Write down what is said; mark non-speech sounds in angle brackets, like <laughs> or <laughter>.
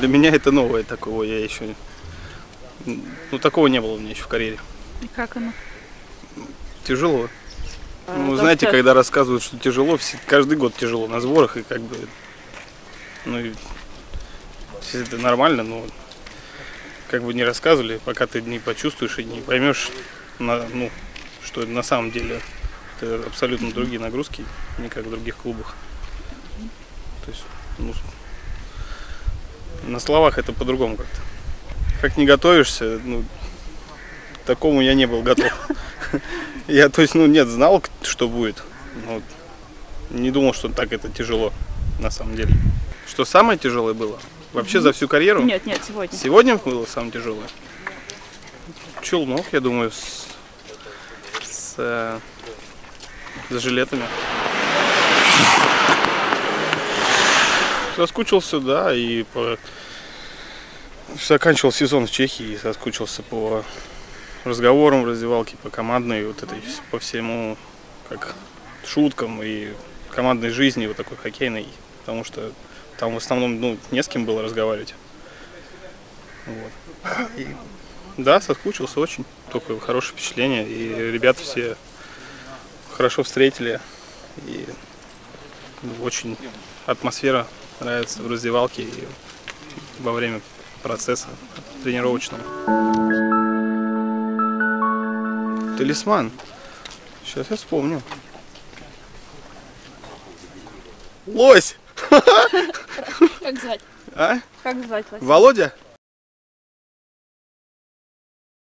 для меня это новое такого, я еще... Ну, такого не было у меня еще в карьере. И как оно? Тяжело. А, Ну, знаете, что- когда рассказывают, что тяжело, все, каждый год тяжело на сборах, и как бы, ну, и все это нормально, но как бы не рассказывали, пока ты не почувствуешь и не поймешь, на, ну, что на самом деле это абсолютно другие нагрузки, не как в других клубах. То есть, ну, на словах это по-другому как-то. Как не готовишься, ну, к такому я не был готов. <laughs> Я, то есть, ну, нет, знал, что будет. но не думал, что так это тяжело, на самом деле. Что самое тяжелое было? Вообще за всю карьеру? Нет, нет, сегодня. Сегодня было самое тяжелое. Челнок, я думаю, с, с, э, с жилетами. Соскучился, да, и по... заканчивал сезон в Чехии и соскучился по разговорам в раздевалке, по командной, вот этой, по всему, как шуткам и командной жизни, вот такой хоккейной, потому что там в основном, ну, не с кем было разговаривать. Вот. И, да, соскучился очень, только хорошее впечатление, и ребята все хорошо встретили, и очень атмосфера нравится в раздевалке и во время процесса тренировочного. Талисман. Сейчас я вспомню. Лось! <laughs> Как звать? А? Как звать вас? Володя?